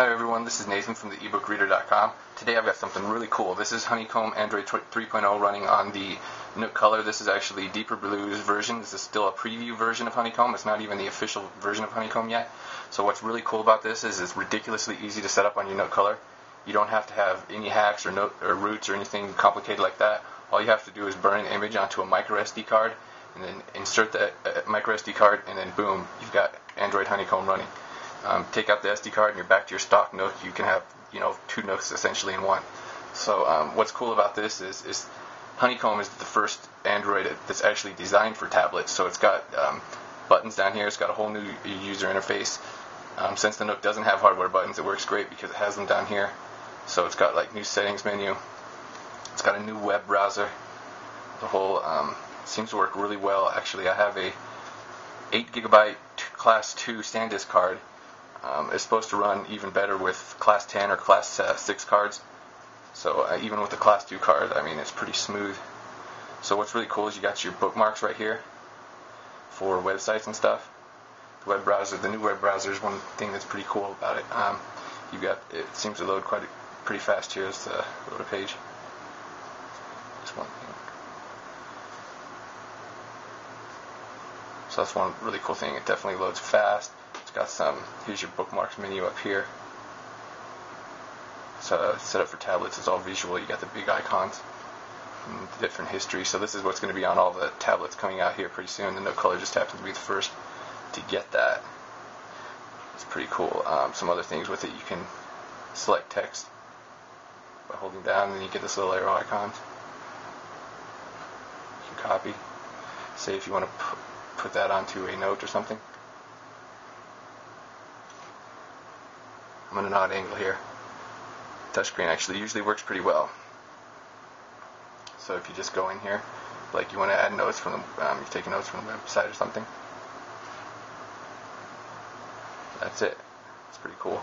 Hi everyone, this is Nathan from the ebookreader.com. Today I've got something really cool. This is Honeycomb Android 3.0 running on the Nook Color. This is actually Deeper Blue's version. This is still a preview version of Honeycomb. It's not even the official version of Honeycomb yet. So what's really cool about this is it's ridiculously easy to set up on your Nook Color. You don't have to have any hacks or, note, or roots or anything complicated like that. All you have to do is burn an image onto a micro SD card and then insert that uh, micro SD card and then boom, you've got Android Honeycomb running. Um, take out the SD card and you're back to your stock Nook. You can have you know two Nooks essentially in one. So um, what's cool about this is, is Honeycomb is the first Android that's actually designed for tablets. So it's got um, buttons down here. It's got a whole new user interface. Um, since the Nook doesn't have hardware buttons, it works great because it has them down here. So it's got like new settings menu. It's got a new web browser. The whole um, seems to work really well. Actually, I have a 8 gigabyte class 2 SanDisk card um, is supposed to run even better with class 10 or class uh, 6 cards. So uh, even with the class 2 card, I mean, it's pretty smooth. So what's really cool is you got your bookmarks right here for websites and stuff. The web browser, the new web browser is one thing that's pretty cool about it. Um, you got it seems to load quite pretty fast here. Let's uh, load a page. Just one thing. So that's one really cool thing. It definitely loads fast. It's got some, here's your bookmarks menu up here. So set up for tablets, it's all visual. You got the big icons different history. So this is what's going to be on all the tablets coming out here pretty soon. The Nook Color just happens to be the first to get that. It's pretty cool. Um, some other things with it, you can select text by holding down, and then you get this little arrow icon. You can copy. Say if you want to put that onto a note or something. I'm at an odd angle here. Touchscreen actually usually works pretty well. So if you just go in here, like you want to add notes from the, um, you're taking notes from the website or something. That's it. It's pretty cool.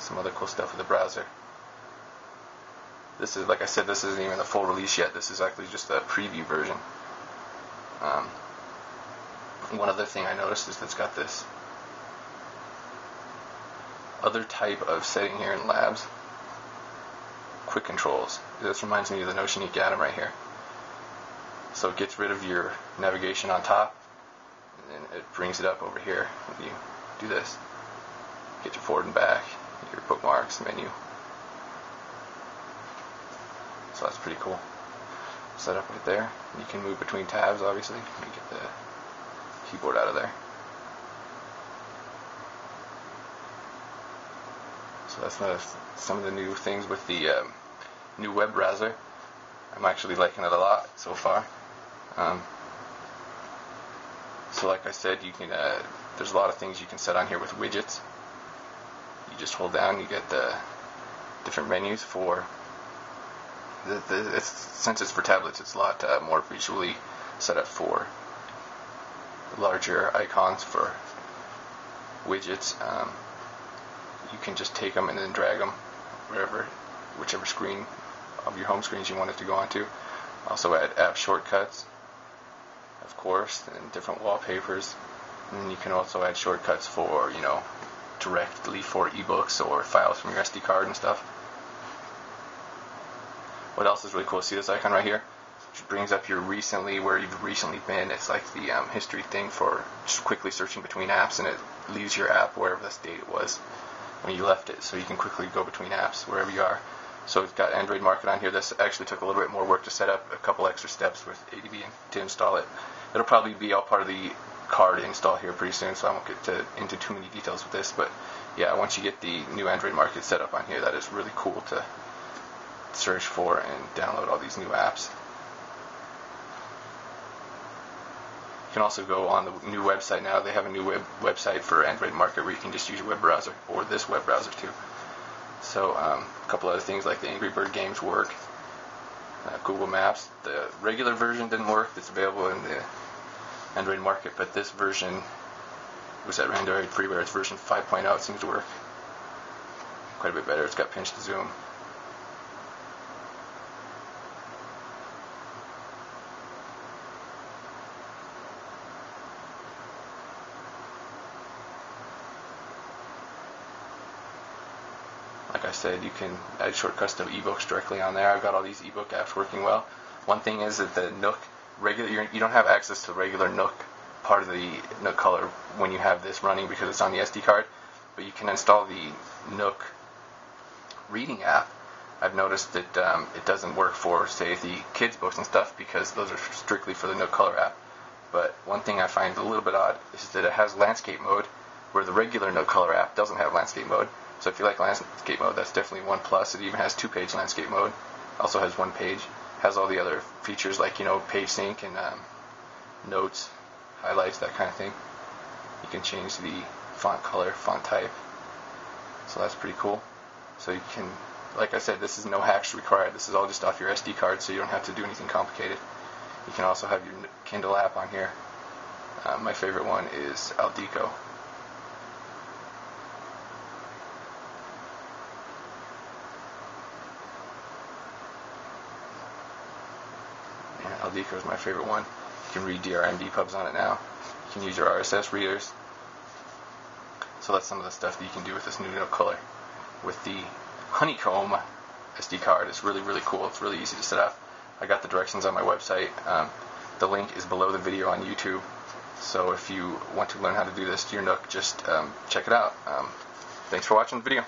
Some other cool stuff with the browser. This is, like I said, this isn't even the full release yet. This is actually just a preview version. Um, one other thing I noticed is that it's got this other type of setting here in labs. Quick controls. This reminds me of the Notion Adam right here. So it gets rid of your navigation on top, and it brings it up over here when you do this. Get your forward and back, your bookmarks, menu. So that's pretty cool. Set up right there. You can move between tabs, obviously. Let me get the keyboard out of there. That's not some of the new things with the um, new web browser. I'm actually liking it a lot so far. Um, so like I said, you can uh, there's a lot of things you can set on here with widgets. You just hold down, you get the different menus for the, the it's, since it's for tablets, it's a lot uh, more visually set up for larger icons for widgets. Um, you can just take them and then drag them wherever, whichever screen of your home screens you want it to go onto. Also add app shortcuts, of course, and different wallpapers. And you can also add shortcuts for, you know, directly for ebooks or files from your SD card and stuff. What else is really cool? See this icon right here? It brings up your recently, where you've recently been. It's like the um, history thing for just quickly searching between apps, and it leaves your app wherever the date was when you left it, so you can quickly go between apps wherever you are. So it's got Android Market on here. This actually took a little bit more work to set up, a couple extra steps with ADB to install it. It'll probably be all part of the card install here pretty soon, so I won't get to, into too many details with this. But yeah, once you get the new Android Market set up on here, that is really cool to search for and download all these new apps. You can also go on the new website now. They have a new web website for Android Market where you can just use your web browser or this web browser too. So um, a couple other things like the Angry Bird games work. Uh, Google Maps, the regular version didn't work. It's available in the Android Market, but this version was at Android Freeware. It's version 5.0. It seems to work quite a bit better. It's got pinch to zoom. I said, you can add shortcuts to ebooks directly on there. I've got all these ebook apps working well. One thing is that the Nook regular you don't have access to regular Nook part of the Nook color when you have this running because it's on the SD card, but you can install the Nook reading app. I've noticed that um, it doesn't work for, say, the kids' books and stuff because those are strictly for the Nook color app. But one thing I find a little bit odd is that it has landscape mode, where the regular Nook color app doesn't have landscape mode. So if you like landscape mode, that's definitely one plus. It even has two-page landscape mode. Also has one page. Has all the other features like you know page sync and um, notes, highlights, that kind of thing. You can change the font color, font type. So that's pretty cool. So you can, like I said, this is no hacks required. This is all just off your SD card, so you don't have to do anything complicated. You can also have your Kindle app on here. Uh, my favorite one is Aldiko. Aldiko is my favorite one. You can read DRM pubs on it now. You can use your RSS readers. So that's some of the stuff that you can do with this new Nook color. With the honeycomb SD card, it's really, really cool. It's really easy to set up. I got the directions on my website. Um, the link is below the video on YouTube. So if you want to learn how to do this to your Nook, just um, check it out. Um, thanks for watching the video.